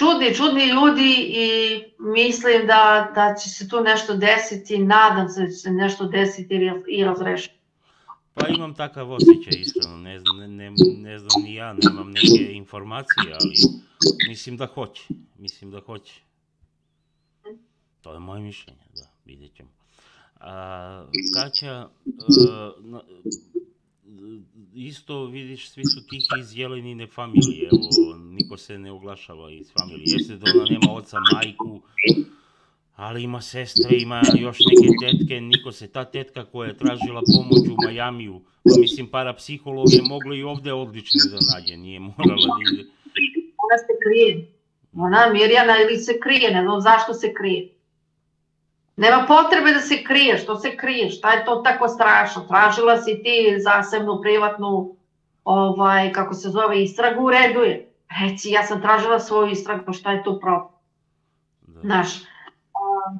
S2: čudni, čudni ljudi i mislim da, da će se tu nešto desiti, nadam se da će se nešto desiti i razrešiti.
S1: Pa imam takav osjećaj, iskreno, ne, ne, ne, znam ni ja, nemam neke informacije, ali mislim da hoće, mislim da hoće. To je moje mišljenje, da, vidjet ćemo. A, Kaća, a, isto vidiš, svi su tihi iz Jelenine familije, evo, niko se ne oglašava iz familije. Jeste da ona nema oca, majku, ali ima sestre, ima još neke tetke, niko se, ta tetka koja je tražila pomoć u Majamiju, pa mislim parapsiholog je mogla i ovde odlično da nađe, nije morala da ide.
S2: Ona se krije, ona Mirjana ili se krije, ne znam zašto se krije. Nema potrebe da se kriješ, što se kriješ, šta je to tako strašno? Tražila si ti zasebnu, privatnu, ovaj, kako se zove, istragu, u redu je. Reci, ja sam tražila svoju istragu, šta je tu problem? Da. Znaš,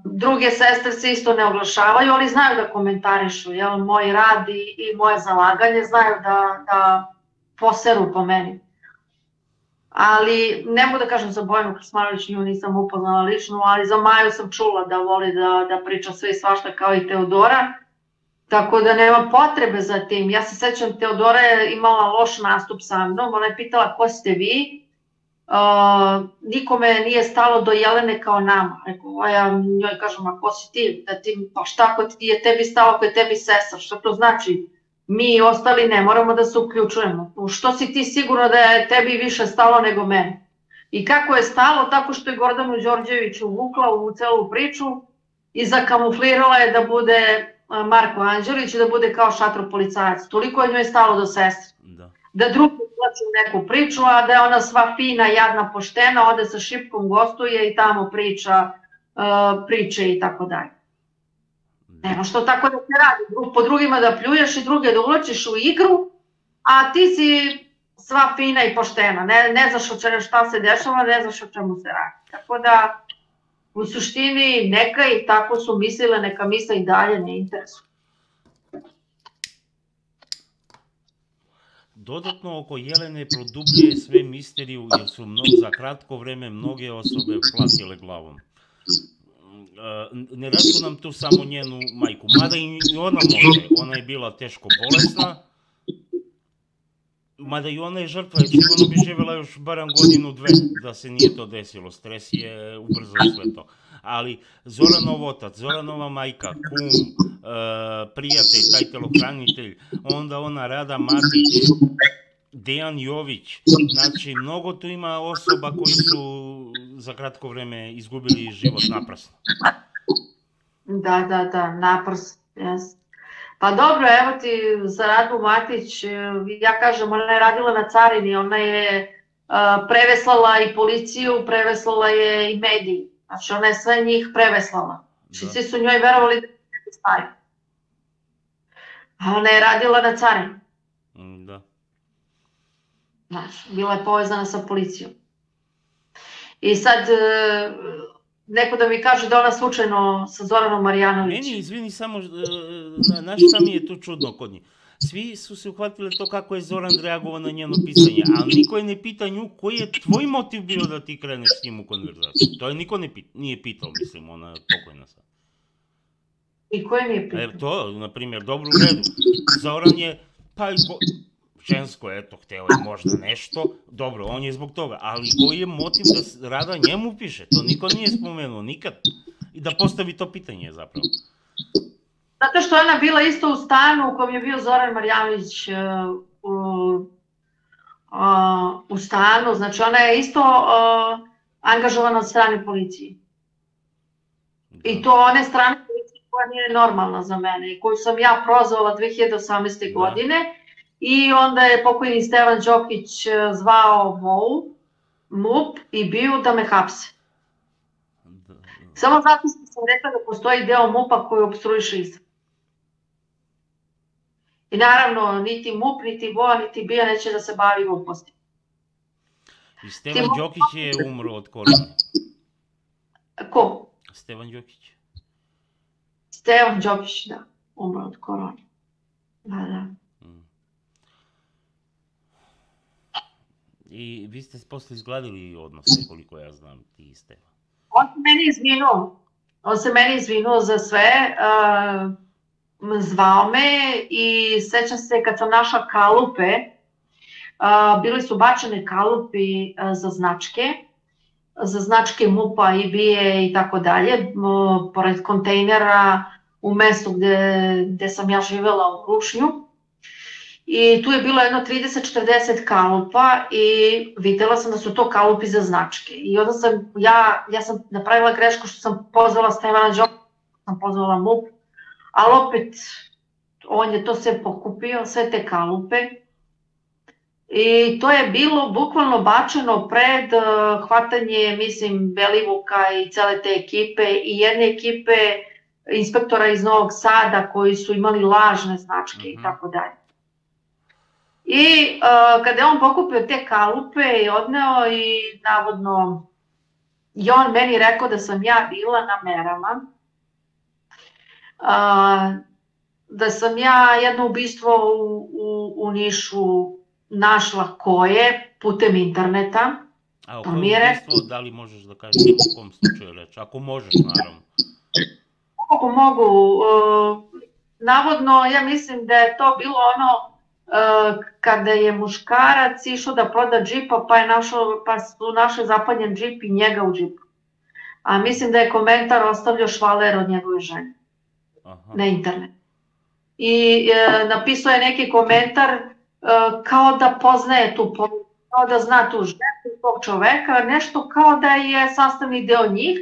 S2: druge sestre se isto ne oglašavaju, ali znaju da komentarišu, jel, moj rad i, i moje zalaganje, znaju da, da poseru po meni ali ne mogu da kažem za Bojanu Krasmanović, nju nisam upoznala lično, ali za Maju sam čula da voli da, da priča sve i svašta kao i Teodora. Tako da nema potrebe za tim. Ja se sećam, Teodora je imala loš nastup sa mnom, ona je pitala ko ste vi, uh, nikome nije stalo do Jelene kao nama. Rekao, ja njoj kažem, a ko si ti? Da ti pa šta ako ti je tebi stalo, ako je tebi sestra, šta to znači? Mi ostali ne moramo da se uključujemo. Što si ti sigurno da je tebi više stalo nego meni? I kako je stalo? Tako što je Gordanu Đorđeviću uvukla u celu priču i zakamuflirala je da bude Marko Anđelić da bude kao šatro policajac. Toliko je njoj stalo do sestre. Da. Da drugi ulači u neku priču, a da je ona sva fina, jadna, poštena, ode sa šipkom gostuje i tamo priča priče i tako dalje. Nema što tako da se radi. Po drugima da pljuješ i druge da ulačiš u igru, a ti si sva fina i poštena. Ne, ne znaš o čemu šta se dešava, ne znaš o čemu se radi. Tako da, u suštini neka i tako su mislile, neka misle i dalje ne interesuju.
S1: Dodatno oko Jelene produbljuje sve misteriju jer su mno, za kratko vreme mnoge osobe platile glavom. Ne računam tu samo njenu majku, mada i ona može, ona je bila teško bolesna, Mada i ona je žrtva, sigurno bi živela još barem godinu, dve, da se nije to desilo. Stres je ubrzao sve to. Ali Zoranov otac, Zoranova majka, kum, prijatelj, taj telohranitelj, onda ona Rada Matić, Dejan Jović, znači mnogo tu ima osoba koji su za kratko vreme izgubili život naprasno.
S2: Da, da, da, naprasno, jes. Pa dobro, evo ti za Radu Matić, ja kažem, ona je radila na carini, ona je uh, preveslala i policiju, preveslala je i mediji. Znači ona je sve njih preveslala. Znači da. svi su njoj verovali da je stari. A ona je radila na carini.
S1: Mm, da.
S2: Znači, bila je povezana sa policijom. I sad, neko da mi kaže da ona slučajno sa Zoranom Marjanović.
S1: Meni, izvini, samo, e, znaš šta mi je tu čudno kod njih? Svi su se uhvatili to kako je Zoran reagovao na njeno pisanje, ali niko je ne pita nju koji je tvoj motiv bio da ti kreneš s njim u konverzaciju. To je niko ne pita, nije pitao, mislim, ona pokojna sad.
S2: I ko je nije pitao?
S1: E, to, na primjer, dobro u redu. Zoran je, pa žensko, eto, hteo je možda nešto, dobro, on je zbog toga, ali koji je motiv da Rada njemu piše? To niko nije spomenuo, nikad. I da postavi to pitanje zapravo.
S2: Zato što ona bila isto u stanu u kom je bio Zoran Marjanović uh, u, uh, u stanu, znači ona je isto uh, angažovana od strane policije. Da. I to one strane policije koja nije normalna za mene i koju sam ja prozvala 2018. Da. godine I onda je pokojni Stevan Đokić e, zvao MOU, MUP i bio da me hapse. Da, da. Samo zato što sam rekla da postoji deo MUP-a koji obstruiše istragu. I naravno, niti MUP, niti BOA, niti BIA neće da se bavi gluposti.
S1: I Stevan Ti Đokić je umro od korona.
S2: Ko?
S1: Stevan Đokić.
S2: Stevan Đokić, da, umro od korona. Da, da.
S1: I vi ste posle izgladili odnose, koliko ja znam, ti i Steva.
S2: On se meni izvinuo. On se meni izvinuo za sve. Uh, zvao me i sećam se kad sam našla kalupe, uh, bili su bačene kalupi uh, za značke, za značke MUPA i BIE i tako dalje, pored kontejnera u mestu gde, gde sam ja živela u Krušnju i tu je bilo jedno 30-40 kalupa i videla sam da su to kalupi za značke. I onda sam, ja, ja sam napravila grešku što sam pozvala Stevana Đoka, sam pozvala MUP, ali opet on je to sve pokupio, sve te kalupe. I to je bilo bukvalno bačeno pred uh, hvatanje, mislim, Belivuka i cele te ekipe i jedne ekipe inspektora iz Novog Sada koji su imali lažne značke i mhm. tako dalje. I uh, kada je on pokupio te kalupe i odneo i navodno i on meni rekao da sam ja bila na merama, uh, da sam ja jedno ubistvo u, u, u Nišu našla koje putem interneta.
S1: A o kojem ubistvo, da li možeš da kažeš u kom slučaju reći? Ako možeš, naravno.
S2: Ako mogu, uh, navodno, ja mislim da je to bilo ono kada je muškarac išao da proda džipa, pa, je našao, pa su našli zapaljen džip i njega u džipu. A mislim da je komentar ostavljao švaler od njegove žene Aha. na internet. I e, napisao je neki komentar e, kao da poznaje tu kao da zna tu ženu, tog čoveka, nešto kao da je sastavni deo njih,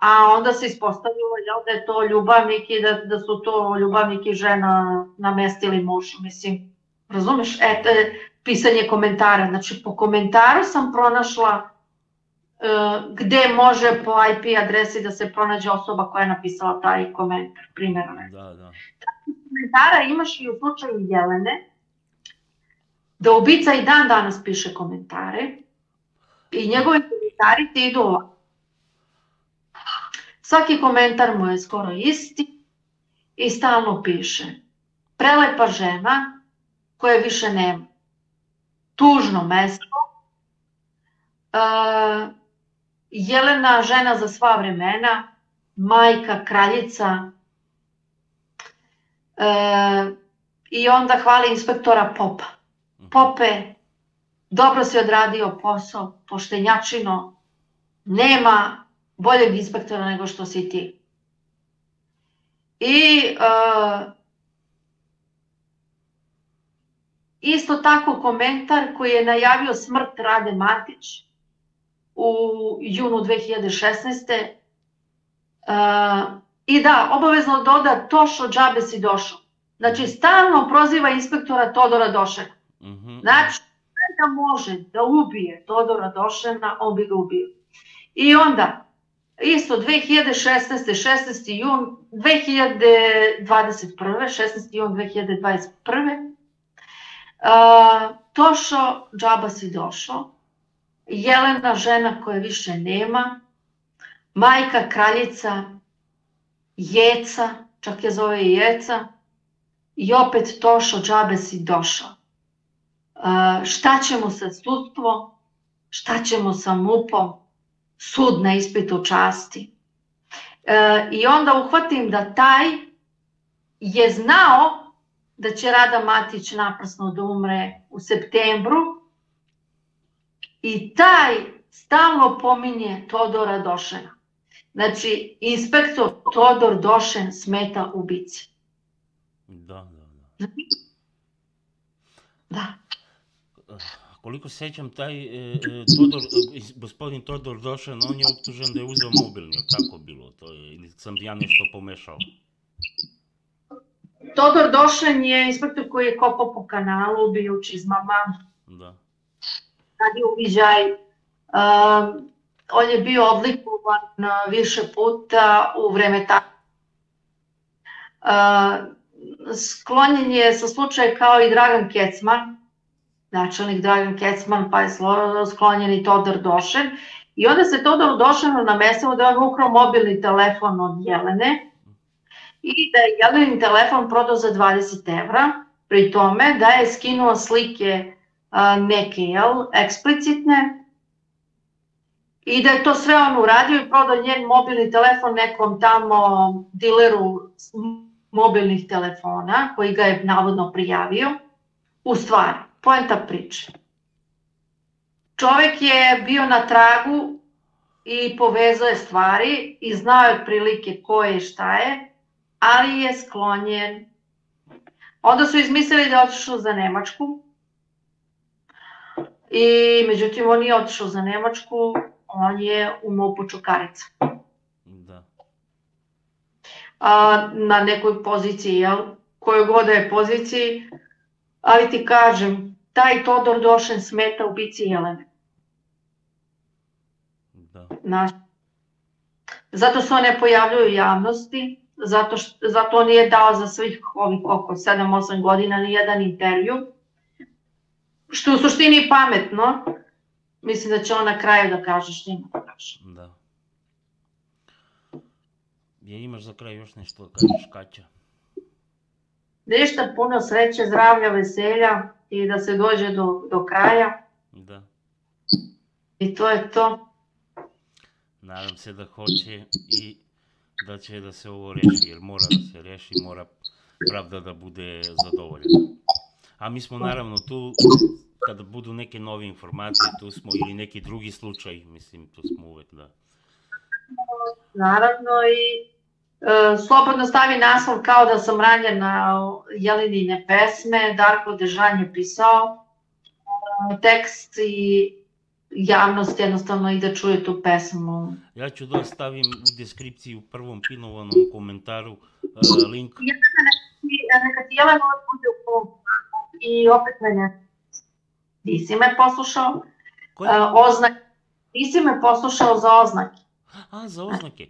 S2: a onda se ispostavilo jel, da je to ljubavnik i da, da su to ljubavnik i žena namestili muž, mislim, razumeš, e, pisanje komentara, znači po komentaru sam pronašla e, gde može po IP adresi da se pronađe osoba koja je napisala taj komentar, primjerno.
S1: Da, da.
S2: Takvih komentara imaš i u slučaju Jelene, da ubica i dan danas piše komentare i njegovi komentari ti idu ovako. Svaki komentar mu je skoro isti i stalno piše prelepa žena koje više nema. Tužno mesto. Uh, Jelena žena za sva vremena, majka, kraljica. Uh, I onda hvali inspektora Popa. Pope, dobro si odradio posao, poštenjačino, nema boljeg inspektora nego što si ti. I uh, isto tako komentar koji je najavio smrt Rade Matić u junu 2016. Uh, I da, obavezno doda Tošo džabe si došao. Znači, stalno proziva inspektora Todora Došena. Mm -hmm. Znači, da može da ubije Todora Došena, on bi ga ubio. I onda, isto 2016. 16. jun 2021. 16. jun 2021. Uh, Tošo, džaba si došao, Jelena žena koja više nema, majka kraljica, Jeca, čak je zove Jeca, i opet Tošo, džabe si došao. Šta ćemo sa sudstvom, šta ćemo sa MUP-om, sud na ispitu časti. E, I onda uhvatim da taj je znao da će Rada Matić naprasno da umre u septembru i taj stalno pominje Todora Došena. Znači, inspektor Todor Došen smeta ubici.
S1: Da, da, da.
S2: Da
S1: koliko sećam, taj e, e Todor, e, gospodin Todor Došan, on je optužen da je uzeo mobilni, tako bilo to je, ili sam ja nešto pomešao?
S2: Todor Došan je inspektor koji je kopao po kanalu, bio u čizmama.
S1: Da.
S2: Radi uviđaj. Um, on je bio odlikovan više puta u vreme ta. Uh, sklonjen je sa slučaja kao i Dragan Kecman, načelnik Dragan Kecman, pa je sklonjen i Todor Došen. I onda se Todor Došenu namestilo da je ukrao mobilni telefon od Jelene i da je Jelenin telefon prodao za 20 evra, pri tome da je skinuo slike neke, jel, eksplicitne, i da je to sve on uradio i prodao njen mobilni telefon nekom tamo dileru mobilnih telefona, koji ga je navodno prijavio, u stvari poenta priče. Čovek je bio na tragu i povezao je stvari i znao je otprilike ko je i šta je, ali je sklonjen. Onda su izmislili da je otišao za Nemačku i međutim on nije otišao za Nemačku, on je u MUP-u Čukarica.
S1: Da.
S2: A, na nekoj poziciji, jel? Kojoj god da je poziciji, ali ti kažem, taj Todor Došen smeta u bici Jelene.
S1: Da.
S2: Naš. Zato se on ne pojavljuje u javnosti, zato, što, zato on nije dao za svih ovih oko 7-8 godina ni jedan intervju, što je u suštini pametno, mislim da će on na kraju da kaže što ima da kaže.
S1: Da. Je imaš za kraj još nešto da kažeš, Kaća?
S2: Ništa, puno sreće, zdravlja, veselja, i da se dođe do, do kraja.
S1: Da.
S2: I to je to.
S1: Nadam se da hoće i da će da se ovo reši, jer mora da se reši, mora pravda da bude zadovoljena. A mi smo naravno tu, kada budu neke nove informacije, tu smo ili neki drugi slučaj, mislim, tu smo uvek da...
S2: Naravno i e, slobodno stavi naslov kao da sam ranjena Jelinine pesme, Darko Dežan je pisao e, tekst i javnost jednostavno i da čuje tu pesmu.
S1: Ja ću da stavim u deskripciji u prvom pinovanom komentaru uh, link.
S2: I neka ti Jelena bude u klubu. I opet mene, ti si me poslušao,
S1: Koje?
S2: e, oznak, ti si me poslušao za oznake.
S1: A, za oznake.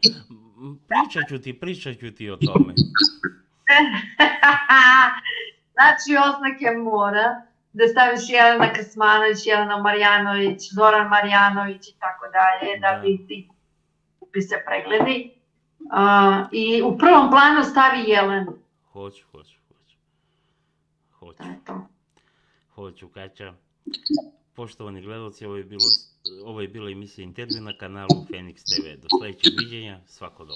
S1: Pričat ću ti, pričat ću ti o tome.
S2: znači oznake mora da staviš Jelena Krasmanović, Jelena Marjanović, Zoran Marjanović i tako dalje, da
S1: Da.
S2: bi ti bi se pregledi. Uh, I u prvom planu stavi Jelenu.
S1: Hoću, hoću, hoću. Hoću,
S2: Eto.
S1: hoću, Kaća. Poštovani gledalci, ovo je, bilo, ovo je bila emisija intervju na kanalu Fenix TV. Do sledećeg viđenja, svako dobro.